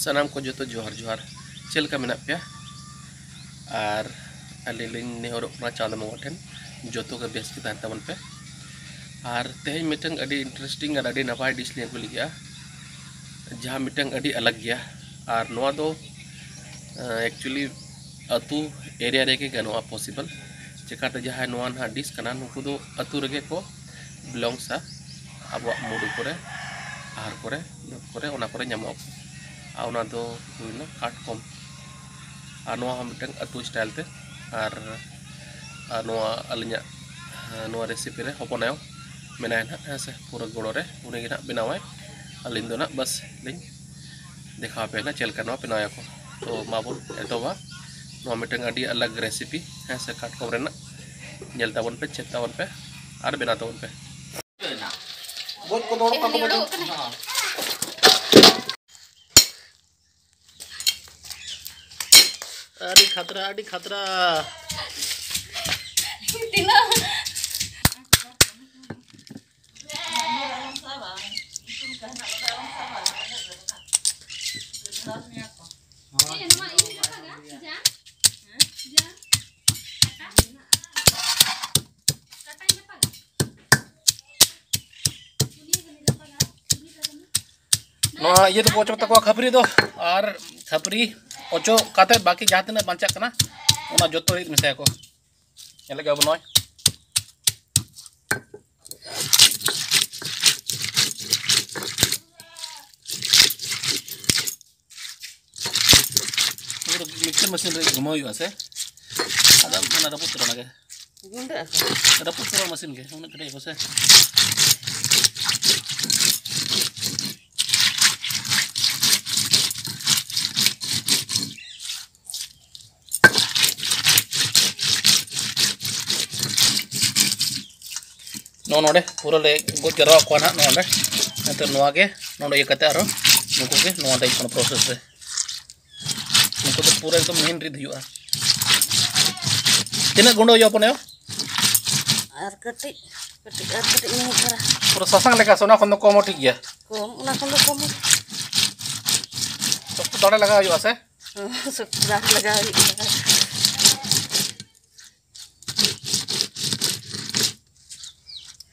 सामान को जो जोहर जोहर चल का मेना पे और अली नेहरों चाँद मंगो ठेन जो के के तहन पे और तेज मिटंग अड़ी इंटरेस्टिंग और नपाय डिश लिया को जहाँ अड़ी अलग गया और नवा दो एक्चुअली अतु एरिया रेगे गनोआ पॉसिबल चिकाते जहाँ ना डिश कना नुकु दो अतु रेगे को बिलोंग्सा अब मुडु करे आहार करे काट कम मिटन अतु स्टाइल अलिया रेसीपी हपन मेना से पूरा गोड़े उन्हीं बनावे अली बस लि देखा पे चलका बनाए को तो माबन एतवा मिटन अलग रेसीपी हाँ से काट कम नलताबन पे पे और बनातावन पे बहुत को दौड़ का आड़ी खतरा आड़ी खतरा। हाँ, ये तो पोच तो खपरी तो और खपरी। ᱚᱪᱚ ᱠᱟᱛᱮ ᱵᱟᱹᱠᱤ ᱡᱟᱦᱟᱸ ᱛᱤᱱᱟᱹᱜ ᱵᱟᱧᱪᱟᱜ ᱠᱟᱱᱟ ᱚᱱᱟ ᱡᱚᱛᱚ ᱨᱤᱫ ᱢᱮᱥᱟᱭᱟᱠᱚ ᱧᱮᱞ ᱞᱮᱜᱟ ᱵᱚᱱ ᱱᱚᱜᱼᱚᱭ ᱢᱤᱠᱥᱪᱟᱨ ᱢᱮᱥᱤᱱ ᱨᱮ ᱜᱷᱩᱢᱟᱹᱣ ᱦᱩᱭᱩᱜᱼᱟ ᱥᱮ ᱟᱫᱚ ᱚᱱᱟ ᱨᱟᱹᱯᱩᱫ ᱛᱚᱨᱟ ᱚᱱᱟᱜᱮ ᱨᱟᱹᱯᱩᱫ ᱛᱚᱨᱟ ᱢᱮᱥᱤᱱ ᱜᱮ ᱩᱱᱟᱹᱜ ᱠᱟᱹᱴᱤᱡ ᱠᱚ ᱥᱮ putra mesin ke mana kedai apa sih नोड़े पूरा ले गो जरा को ना नोड़े नते नोआ के नोड़े ये कते आरो नुको के नोआ टाइप कोन प्रोसेस रे नुको तो पूरा एकदम मेन रिद हुआ तिना गुंडो यो अपने आर कटी कटी आर कटी नहीं करा पूरा ससंग लेका सोना कोन कम ठीक गया कम ना कोन कम सब तो लगा हुआ से सब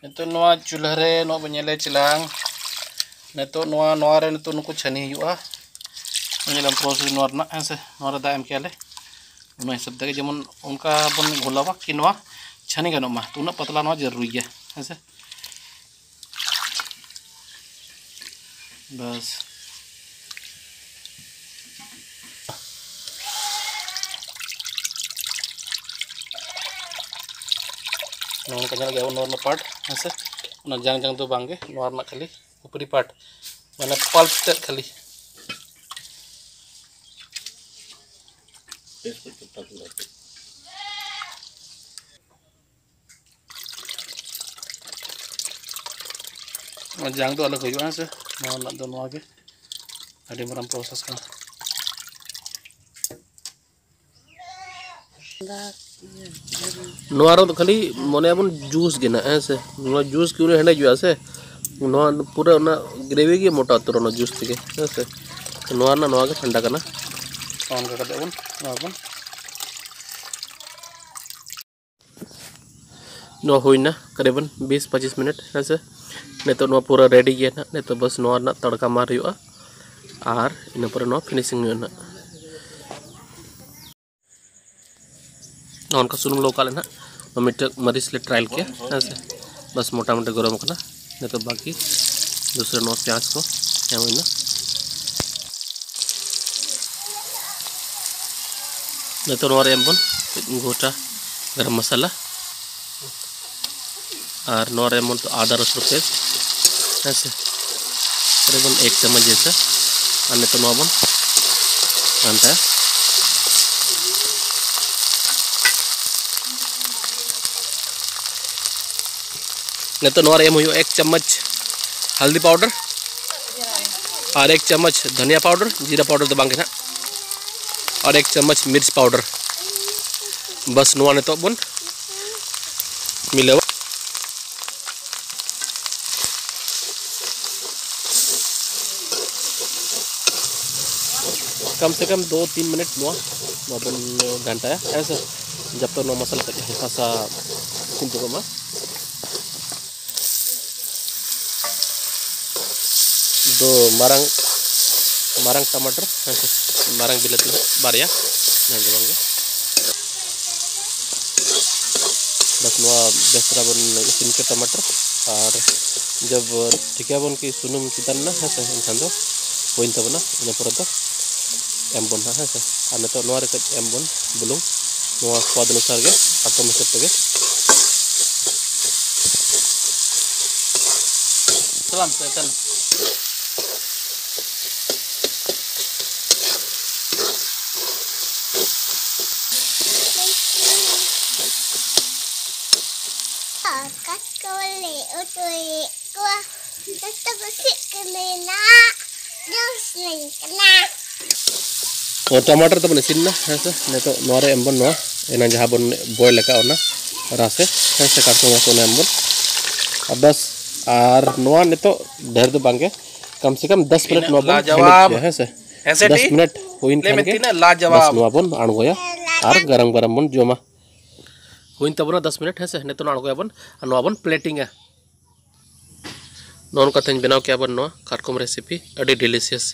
ᱱᱤᱛᱚᱜ ᱱᱚᱣᱟ ᱪᱩᱞᱦᱟᱹ ᱨᱮ ᱱᱚᱣᱟ ᱵᱚᱱ ᱧᱮᱞᱮ ᱪᱮᱞᱟᱝ ᱱᱤᱛᱚᱜ ᱱᱚᱣᱟ ᱱᱚᱣᱟ ᱨᱮ ᱱᱤᱛᱚᱜ ᱱᱩᱠᱩ ᱪᱷᱟᱹᱱᱤ ᱦᱩᱭᱩᱜᱼᱟ ᱧᱮᱞᱟᱢ ᱯᱨᱚᱥᱮᱥ ᱱᱚᱣᱟ ᱨᱮᱱᱟᱜ ᱦᱮᱸ ᱥᱮ ᱱᱚᱣᱟ ᱨᱮ ᱫᱟᱜ ᱮᱢ ᱠᱮᱭᱟᱞᱮ ᱚᱱᱟ ᱦᱤᱥᱟᱹᱵ ᱛᱮᱜᱮ ᱡᱮᱢᱚᱱ ᱚᱱᱠᱟ ᱵᱚᱱ ᱜᱷᱳᱞᱟᱣᱟ ᱠᱤ ᱱᱚᱣᱟ ᱪᱷᱟᱹᱱᱤ ᱜᱟᱱᱚᱜ ᱢᱟ ᱛᱚ ᱩᱱᱟᱹᱜ ᱯᱟᱛᱞᱟ ᱱᱚᱣᱟ ᱡᱟᱹᱨᱩᱨᱤ ᱜᱮᱭᱟ ᱦᱮᱸ ᱥᱮ बस नॉन का जगह नॉर्मल पार्ट ऐसे ना जंग जंग तो बांगे नॉर्मल खाली ऊपरी पार्ट माने पल्प ते खाली जंग तो अलग आगे अड़ी मरम प्रोसेस का तो खाली मन बन जूस गे ना से जूस क्यों हेडे जो से तो पूरा ग्रेवी के मोटा उतर जूस तक से ना ठंडा करना। होना करीबन बीस पचिस मिनट है से नित पूरा रेडी ना नित तो बस तड़का मार और इनपुर फिनीसिंग ना उनका सुनम लोकल है ना मिट मरीच ले ट्रायल किया ऐसे बस मोटा मोटा गरम करना नहीं तो बाकी दूसरे नौ प्याज को एम ना नहीं तो नौ एम बन गोटा गरम मसाला और नौ एम तो आधा रसुन पेस्ट ऐसे करीबन एक चम्मच जैसा ᱟᱨ ᱱᱤᱛᱚᱜ ᱱᱚᱣᱟ ᱵᱚᱱ ᱜᱷᱟᱱᱴᱟᱭᱟ नितो नोर एम हुई, एक चम्मच हल्दी पाउडर और एक चम्मच धनिया पाउडर, जीरा पाउडर तो बांगे ना, और एक चम्मच मिर्च पाउडर। बस नुआ नितो बन मिले। कम से कम दो तीन मिनट नुआ नुआ घंटा है, ऐसा, जब तक तो नुआ मसाला तक हल्का सा को दो marang marang टमाटर marang बिलाती बारिया jangan coba बस नवा बेसरा बन इसिन के टमाटर, और जब है बन की सुनुम चितन ना है से इनखान दो इन पर तो एम बन है से नवा रे एम बन बुलुंग नवा स्वाद अनुसार के आटो में सकते सलाम से टमाटर तो बने सिन्ना नेतो नोरे एम्बन नो एना जहाँ बन बॉयल लेका ओना रासे हेसे काटो मसो ने एम्बन बस आर नोआ नेतो ढेर दो बांगे कम से कम 10 मिनट लाजवाब। जवाब हेसे 10 मिनट होइन खान के। लाजवाब। बस बन अणगोया आर गरम गरम बन जोमा होइन तबना 10 मिनट हेसे तो अणगोया बन नोआ बन प्लेटिंग है। नौन कथन बनाव क्या बन कारकुम रेसिपी अभी डिलीशियस